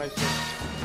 priceless.